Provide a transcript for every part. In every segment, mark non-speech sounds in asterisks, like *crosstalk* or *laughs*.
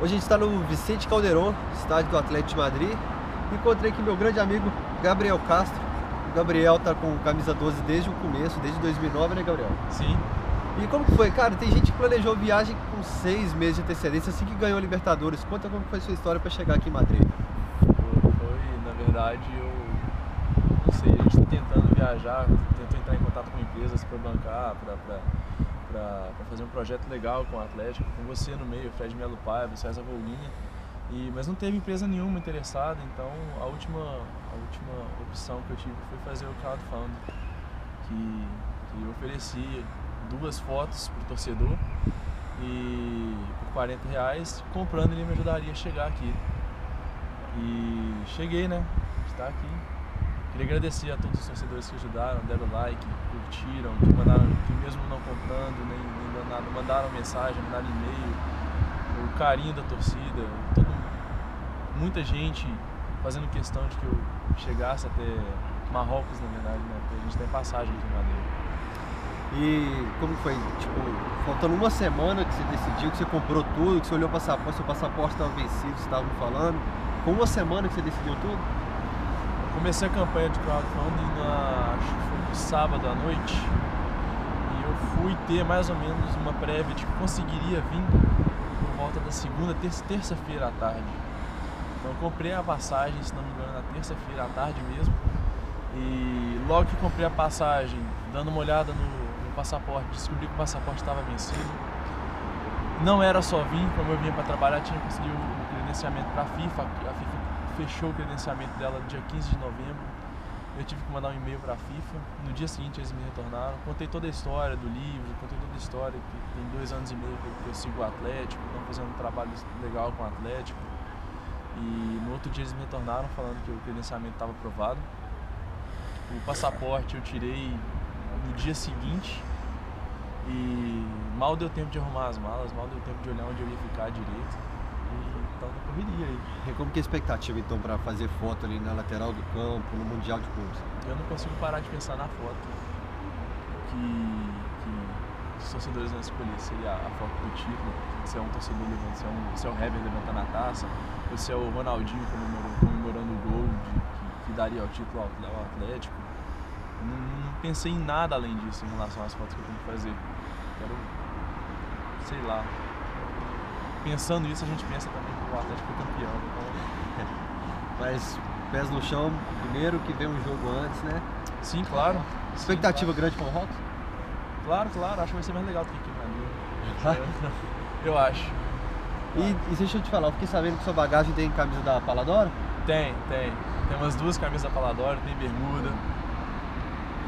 Hoje a gente está no Vicente Calderon, estádio do Atlético de Madrid. Encontrei aqui meu grande amigo Gabriel Castro. O Gabriel tá com camisa 12 desde o começo, desde 2009, né, Gabriel? Sim. E como que foi? Cara, tem gente que planejou viagem com seis meses de antecedência, assim que ganhou a Libertadores. Conta como foi a sua história para chegar aqui em Madrid. Foi, na verdade, eu não sei, a gente tá tentando viajar, tentou entrar em contato com empresas para bancar, para fazer um projeto legal com o Atlético, com você no meio, Fred Melo Paiva, César Volguinha. E, mas não teve empresa nenhuma interessada, então a última, a última opção que eu tive foi fazer o crowdfunding, que, que eu oferecia duas fotos para o torcedor e por 40 reais, comprando ele me ajudaria a chegar aqui. E cheguei, né? Está aqui. Queria agradecer a todos os torcedores que ajudaram, deram like, curtiram, que mandaram, que mesmo não comprando, nem, nem mandaram, mandaram mensagem, mandaram e-mail, o carinho da torcida, todo, muita gente fazendo questão de que eu chegasse até Marrocos, na verdade, né? Porque a gente tem passagem aqui em Madeira. E como foi? Tipo, faltando uma semana que você decidiu, que você comprou tudo, que você olhou o passaporte, seu passaporte estava vencido, você estava falando. Com uma semana que você decidiu tudo? Comecei a campanha de crowdfunding na, acho que foi no sábado à noite. E eu fui ter mais ou menos uma prévia de que conseguiria vir por volta da segunda, terça-feira à tarde. Então eu comprei a passagem, se não me engano, na terça-feira à tarde mesmo. E logo que comprei a passagem, dando uma olhada no, passaporte, descobri que o passaporte estava vencido. Não era só vir, como eu vinha para trabalhar, tinha conseguido o credenciamento para a FIFA. A FIFA fechou o credenciamento dela no dia 15 de novembro. Eu tive que mandar um e-mail para a FIFA. No dia seguinte eles me retornaram. Contei toda a história do livro, contei toda a história que tem dois anos e meio que eu sigo o Atlético, estão fazendo um trabalho legal com o Atlético. E no outro dia eles me retornaram falando que o credenciamento estava aprovado. O passaporte eu tirei no dia seguinte e mal deu tempo de arrumar as malas, mal deu tempo de olhar onde eu ia ficar direito. Correria. E como que é a expectativa então para fazer foto ali na lateral do campo, no Mundial de Clubes? Eu não consigo parar de pensar na foto que, que os torcedores vão escolher. Seria a foto do título, se é um torcedor levantando, se é, um, se é o Heber levantando a taça, ou se é o Ronaldinho comemorando, comemorando o gol de, que, que daria o título ao Atlético não, não, pensei em nada além disso em relação às fotos que eu tenho que fazer. Quero, sei lá. Pensando nisso, a gente pensa também que o Atlético foi campeão. Então... *laughs* Mas pés no chão, primeiro que vem um jogo antes, né? Sim, claro. Expectativa Sim, claro. grande para o Rocks? Claro, claro. Acho que vai ser mais legal do que aqui Madrid. *laughs* eu acho. E, e deixa eu te falar, eu fiquei sabendo que sua bagagem tem camisa da Paladora? Tem, tem. Tem umas duas camisas da Paladora, tem bermuda.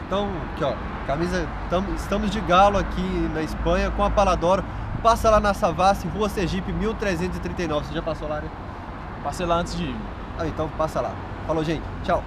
Então, aqui ó, camisa, tam, estamos de galo aqui na Espanha com a Paladoro. Passa lá na Savassi, Rua Sergipe, 1339. Você já passou lá, né? Passei lá antes de ir. Ah, então passa lá. Falou, gente. Tchau.